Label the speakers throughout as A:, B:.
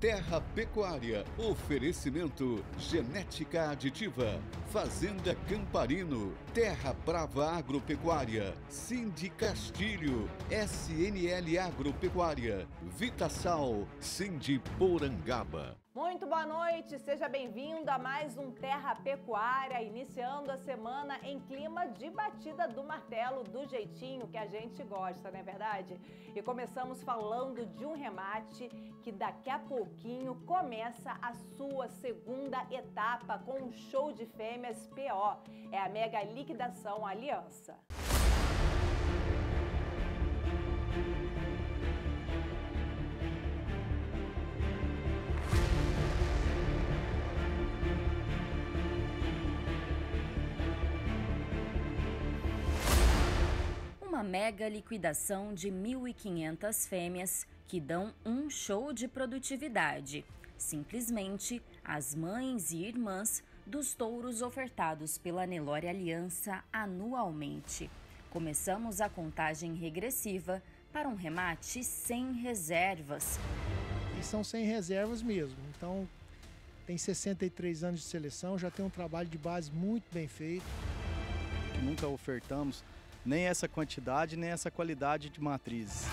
A: Terra Pecuária. Oferecimento Genética Aditiva. Fazenda Camparino. Terra Brava Agropecuária. Cindy Castilho. SNL Agropecuária. Vitasal. Cindy Porangaba.
B: Muito boa noite, seja bem-vindo a mais um Terra Pecuária, iniciando a semana em clima de batida do martelo, do jeitinho que a gente gosta, não é verdade? E começamos falando de um remate que daqui a pouquinho começa a sua segunda etapa com um show de fêmeas PO. É a mega liquidação Aliança.
C: Uma mega liquidação de 1.500 fêmeas que dão um show de produtividade. Simplesmente as mães e irmãs dos touros ofertados pela Nelore Aliança anualmente. Começamos a contagem regressiva para um remate sem reservas.
D: E são sem reservas mesmo. Então, tem 63 anos de seleção, já tem um trabalho de base muito bem feito.
E: Nunca ofertamos nem essa quantidade, nem essa qualidade de matrizes.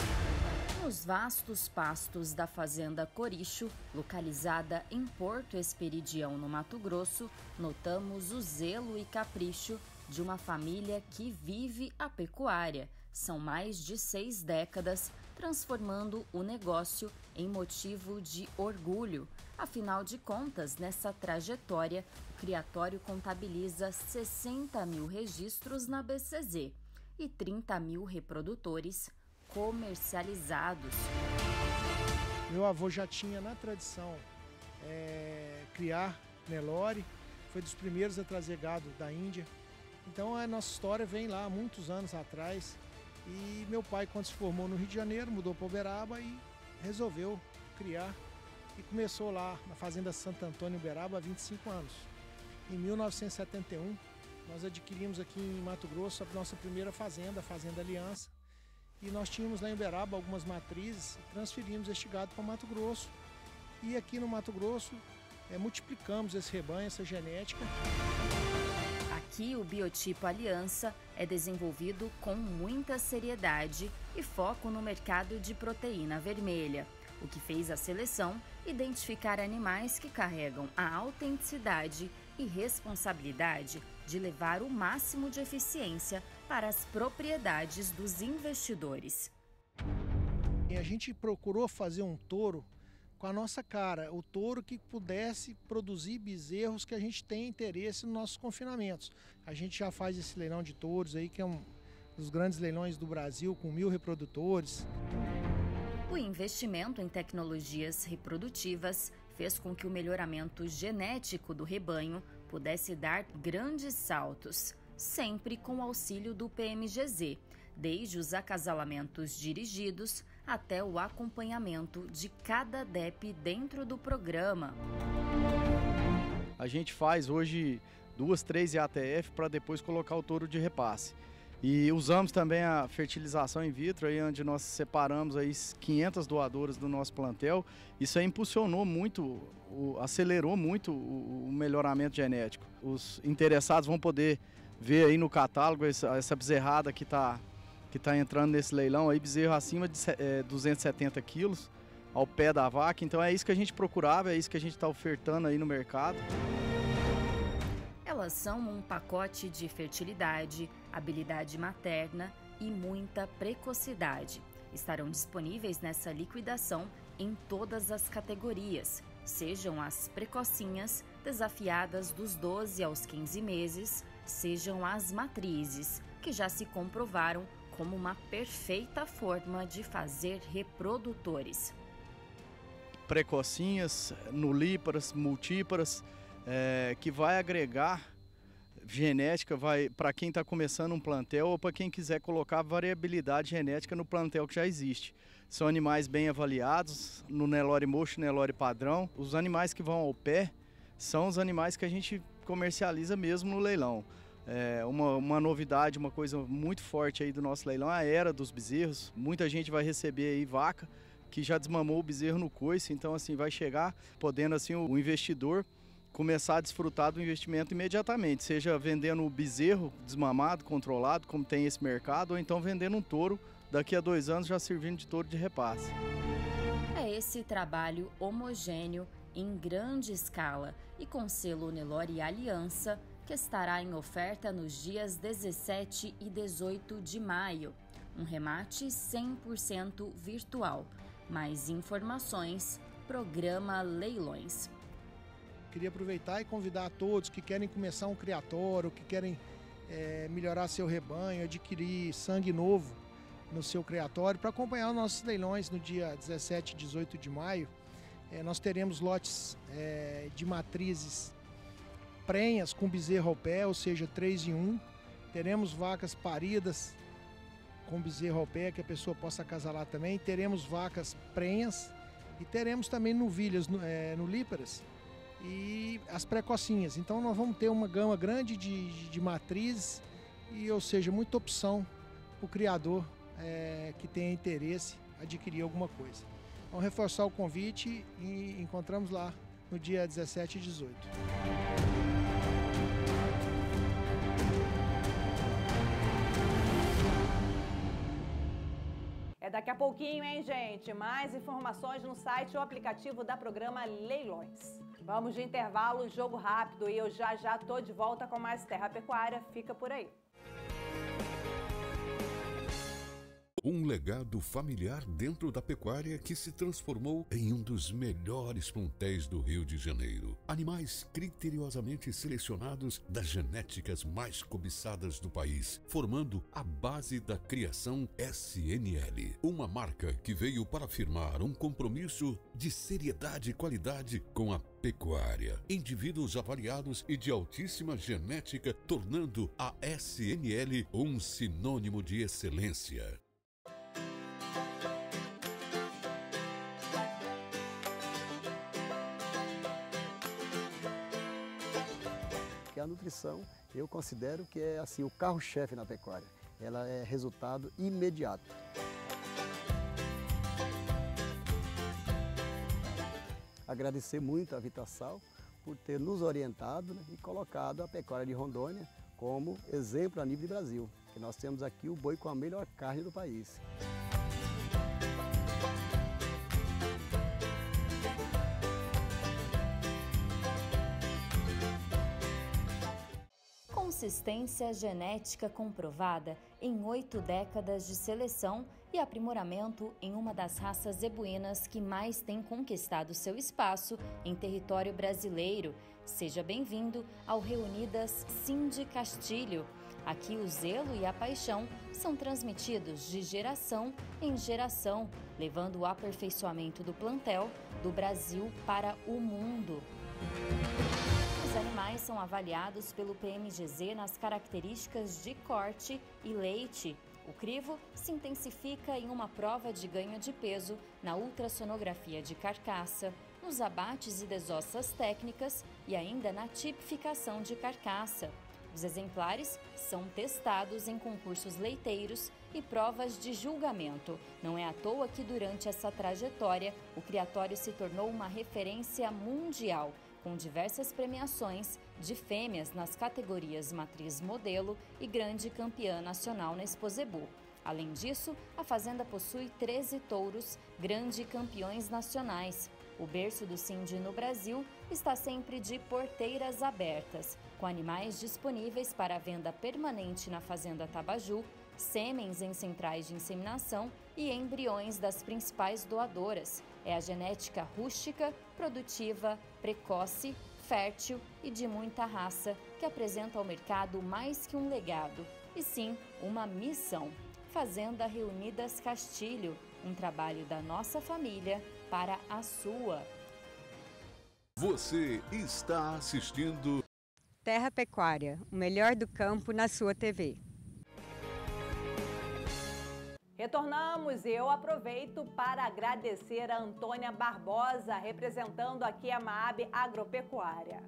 C: Nos vastos pastos da Fazenda Coricho, localizada em Porto Esperidião, no Mato Grosso, notamos o zelo e capricho de uma família que vive a pecuária. São mais de seis décadas transformando o negócio em motivo de orgulho. Afinal de contas, nessa trajetória, o Criatório contabiliza 60 mil registros na BCZ e 30 mil reprodutores comercializados.
D: Meu avô já tinha na tradição é, criar Nelore, foi dos primeiros a trazer gado da Índia. Então a nossa história vem lá há muitos anos atrás. E meu pai, quando se formou no Rio de Janeiro, mudou para Uberaba e resolveu criar. E começou lá na Fazenda Santo Antônio Uberaba há 25 anos. Em 1971, nós adquirimos aqui em Mato Grosso a nossa primeira fazenda, a Fazenda Aliança. E nós tínhamos lá em Uberaba algumas matrizes, transferimos este gado para Mato Grosso. E aqui no Mato Grosso é, multiplicamos esse rebanho, essa genética.
C: Aqui o biotipo Aliança é desenvolvido com muita seriedade e foco no mercado de proteína vermelha, o que fez a seleção identificar animais que carregam a autenticidade e responsabilidade de levar o máximo de eficiência para as propriedades dos investidores.
D: A gente procurou fazer um touro com a nossa cara, o touro que pudesse produzir bezerros que a gente tem interesse nos nossos confinamentos. A gente já faz esse leilão de touros aí, que é um dos grandes leilões do Brasil, com mil reprodutores.
C: O investimento em tecnologias reprodutivas fez com que o melhoramento genético do rebanho pudesse dar grandes saltos, sempre com auxílio do PMGZ, desde os acasalamentos dirigidos até o acompanhamento de cada DEP dentro do programa.
E: A gente faz hoje duas, três IATF para depois colocar o touro de repasse. E usamos também a fertilização in vitro, aí onde nós separamos aí 500 doadoras do nosso plantel. Isso impulsionou muito, acelerou muito o melhoramento genético. Os interessados vão poder ver aí no catálogo essa, essa bezerrada que está que tá entrando nesse leilão, aí bezerro acima de é, 270 quilos ao pé da vaca. Então é isso que a gente procurava, é isso que a gente está ofertando aí no mercado.
C: Elas são um pacote de fertilidade, habilidade materna e muita precocidade. Estarão disponíveis nessa liquidação em todas as categorias, sejam as precocinhas, desafiadas dos 12 aos 15 meses, sejam as matrizes, que já se comprovaram como uma perfeita forma de fazer reprodutores.
E: Precocinhas, nulíparas, multíparas, é, que vai agregar genética vai para quem está começando um plantel ou para quem quiser colocar variabilidade genética no plantel que já existe. São animais bem avaliados no Nelore mocho, Nelore padrão. Os animais que vão ao pé são os animais que a gente comercializa mesmo no leilão. É uma, uma novidade, uma coisa muito forte aí do nosso leilão é a era dos bezerros. Muita gente vai receber aí vaca que já desmamou o bezerro no coice, então assim vai chegar podendo assim o investidor começar a desfrutar do investimento imediatamente, seja vendendo o bezerro desmamado, controlado, como tem esse mercado, ou então vendendo um touro daqui a dois anos já servindo de touro de repasse.
C: É esse trabalho homogêneo em grande escala e com selo Nelore Aliança que estará em oferta nos dias 17 e 18 de maio. Um remate 100% virtual. Mais informações, programa Leilões.
D: Queria aproveitar e convidar a todos que querem começar um criatório, que querem é, melhorar seu rebanho, adquirir sangue novo no seu criatório, para acompanhar os nossos leilões no dia 17 e 18 de maio. É, nós teremos lotes é, de matrizes prenhas com bezerro ao pé, ou seja, 3 em 1. Teremos vacas paridas com bezerro ao pé, que a pessoa possa acasalar também. Teremos vacas prenhas e teremos também novilhas é, nulíparas e as precocinhas. Então nós vamos ter uma gama grande de, de, de matrizes e, ou seja, muita opção para o criador é, que tenha interesse adquirir alguma coisa. Vamos reforçar o convite e encontramos lá no dia 17 e 18.
B: Daqui a pouquinho, hein, gente? Mais informações no site ou aplicativo da programa Leilões. Vamos de intervalo, jogo rápido e eu já já tô de volta com mais Terra Pecuária. Fica por aí.
A: Um legado familiar dentro da pecuária que se transformou em um dos melhores plantéis do Rio de Janeiro. Animais criteriosamente selecionados das genéticas mais cobiçadas do país, formando a base da criação SNL. Uma marca que veio para afirmar um compromisso de seriedade e qualidade com a pecuária. Indivíduos avaliados e de altíssima genética, tornando a SNL um sinônimo de excelência.
F: Nutrição eu considero que é assim o carro-chefe na pecuária. Ela é resultado imediato. Agradecer muito a Vitasal por ter nos orientado né, e colocado a pecuária de Rondônia como exemplo a nível de Brasil, que nós temos aqui o boi com a melhor carne do país.
C: Consistência genética comprovada em oito décadas de seleção e aprimoramento em uma das raças zebuínas que mais tem conquistado seu espaço em território brasileiro. Seja bem-vindo ao Reunidas Cindy Castilho. Aqui o zelo e a paixão são transmitidos de geração em geração, levando o aperfeiçoamento do plantel do Brasil para o mundo. Animais são avaliados pelo PMGZ nas características de corte e leite. O crivo se intensifica em uma prova de ganho de peso na ultrassonografia de carcaça, nos abates e desossas técnicas e ainda na tipificação de carcaça. Os exemplares são testados em concursos leiteiros e provas de julgamento. Não é à toa que, durante essa trajetória, o criatório se tornou uma referência mundial com diversas premiações de fêmeas nas categorias Matriz Modelo e Grande Campeã Nacional na Exposebu. Além disso, a fazenda possui 13 touros grande campeões nacionais. O berço do Cindy no Brasil está sempre de porteiras abertas, com animais disponíveis para venda permanente na Fazenda Tabaju, sêmens em centrais de inseminação e embriões das principais doadoras. É a genética rústica, produtiva, precoce, fértil e de muita raça que apresenta ao mercado mais que um legado, e sim uma missão. Fazenda Reunidas Castilho, um trabalho da nossa família para a sua.
A: Você está assistindo
G: Terra Pecuária, o melhor do campo na sua TV.
B: Retornamos e eu aproveito para agradecer a Antônia Barbosa, representando aqui a MAB Agropecuária.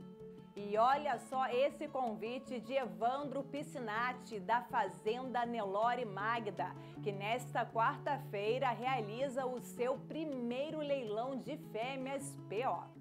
B: E olha só esse convite de Evandro Piscinati, da Fazenda Nelore Magda, que nesta quarta-feira realiza o seu primeiro leilão de fêmeas PO.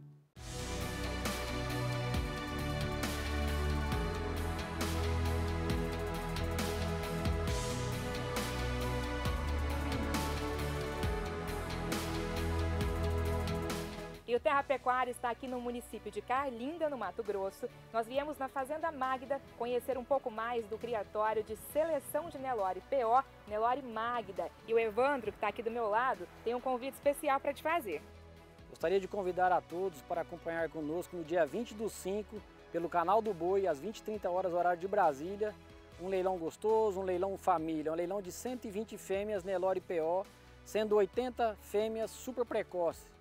H: E o Terra Pecuária está aqui no município de Carlinda, no Mato Grosso. Nós viemos na Fazenda Magda conhecer um pouco mais do criatório de seleção de Nelore PO, Nelore Magda. E o Evandro, que está aqui do meu lado, tem um convite especial para te fazer.
I: Gostaria de convidar a todos para acompanhar conosco no dia 20 do 5, pelo canal do Boi, às 20 h 30 horas, horário de Brasília. Um leilão gostoso, um leilão família, um leilão de 120 fêmeas Nelore PO, sendo 80 fêmeas super precoces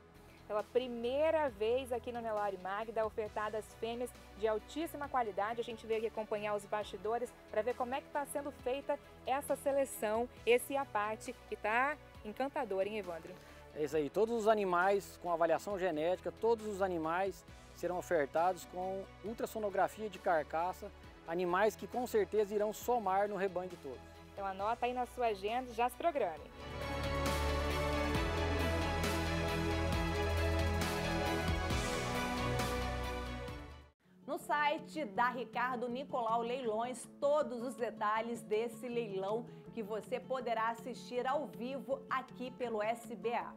H: pela primeira vez aqui no Nelore Magda, ofertadas fêmeas de altíssima qualidade. A gente veio aqui acompanhar os bastidores para ver como é que está sendo feita essa seleção, esse a parte, que está encantador, hein, Evandro?
I: É isso aí, todos os animais com avaliação genética, todos os animais serão ofertados com ultrassonografia de carcaça, animais que com certeza irão somar no rebanho de todos.
H: Então anota aí na sua agenda, já se programe.
B: Site da Ricardo Nicolau Leilões, todos os detalhes desse leilão que você poderá assistir ao vivo aqui pelo SBA.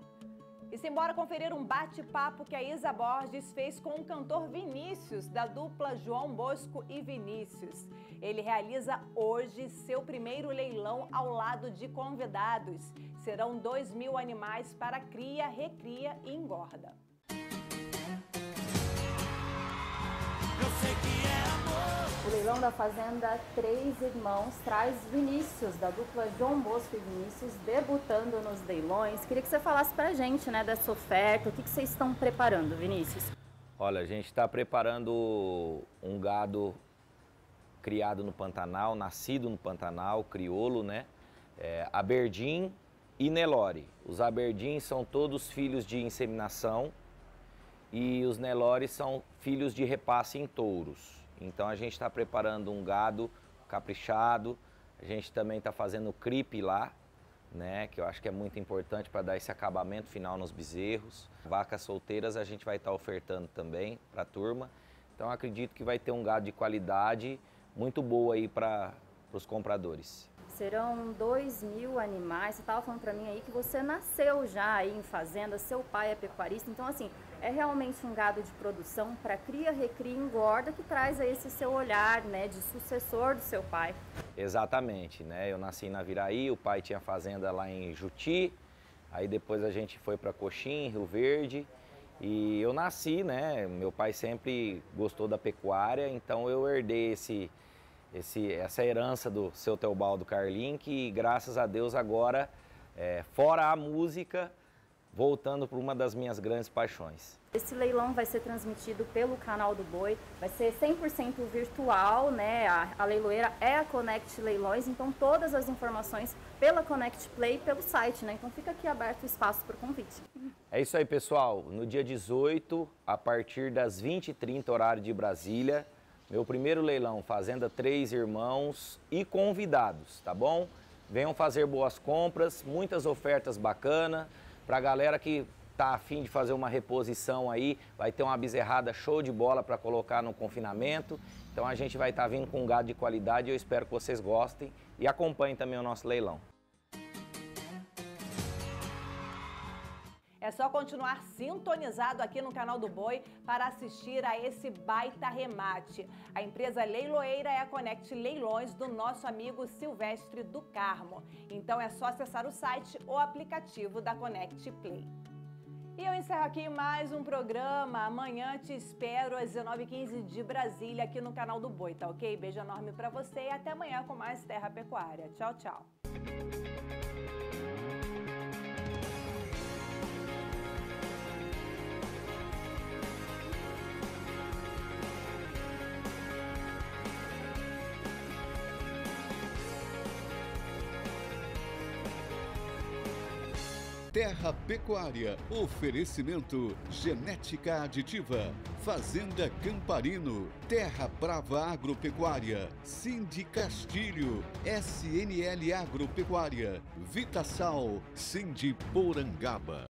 B: E simbora conferir um bate-papo que a Isa Borges fez com o cantor Vinícius, da dupla João Bosco e Vinícius. Ele realiza hoje seu primeiro leilão ao lado de convidados. Serão 2 mil animais para cria, recria e engorda.
C: O leilão da Fazenda Três Irmãos traz Vinícius, da dupla João Bosco e Vinícius, debutando nos leilões. Queria que você falasse pra gente né, dessa oferta, o que, que vocês estão preparando, Vinícius?
J: Olha, a gente está preparando um gado criado no Pantanal, nascido no Pantanal, crioulo, né? É, Aberdim e Nelore. Os Aberdim são todos filhos de inseminação e os Nelore são filhos de repasse em touros. Então a gente está preparando um gado caprichado, a gente também está fazendo cripe lá, né, que eu acho que é muito importante para dar esse acabamento final nos bezerros. Vacas solteiras a gente vai estar tá ofertando também para a turma. Então acredito que vai ter um gado de qualidade muito boa aí para os compradores.
C: Serão dois mil animais. Você estava falando para mim aí que você nasceu já aí em fazenda, seu pai é pecuarista. Então, assim, é realmente um gado de produção para cria, recria engorda que traz aí esse seu olhar, né, de sucessor do seu pai.
J: Exatamente, né? Eu nasci na Viraí, o pai tinha fazenda lá em Juti, aí depois a gente foi para Coxim, Rio Verde, e eu nasci, né? Meu pai sempre gostou da pecuária, então eu herdei esse, esse, essa herança do seu Teobaldo Carlin, que graças a Deus agora, é, fora a música, voltando para uma das minhas grandes paixões.
C: Esse leilão vai ser transmitido pelo canal do Boi, vai ser 100% virtual, né? A, a, leiloeira é a Connect Leilões, então todas as informações pela Connect Play pelo site, né? Então fica aqui aberto o espaço para o convite.
J: É isso aí, pessoal. No dia 18, a partir das 20h30, horário de Brasília, meu primeiro leilão, Fazenda Três Irmãos e convidados, tá bom? Venham fazer boas compras, muitas ofertas bacanas. Para a galera que tá afim de fazer uma reposição aí, vai ter uma bezerrada show de bola para colocar no confinamento. Então a gente vai estar tá vindo com um gado de qualidade eu espero que vocês gostem e acompanhem também o nosso leilão.
B: É só continuar sintonizado aqui no canal do Boi para assistir a esse baita remate. A empresa leiloeira é a Connect Leilões do nosso amigo Silvestre do Carmo. Então é só acessar o site ou aplicativo da Connect Play. E eu encerro aqui mais um programa. Amanhã te espero às 19h15 de Brasília aqui no canal do Boi, tá ok? Beijo enorme para você e até amanhã com mais Terra Pecuária. Tchau, tchau.
A: Terra Pecuária. Oferecimento Genética Aditiva. Fazenda Camparino. Terra Brava Agropecuária. Cindy Castilho. SNL Agropecuária. Vitasal. Cindy Porangaba.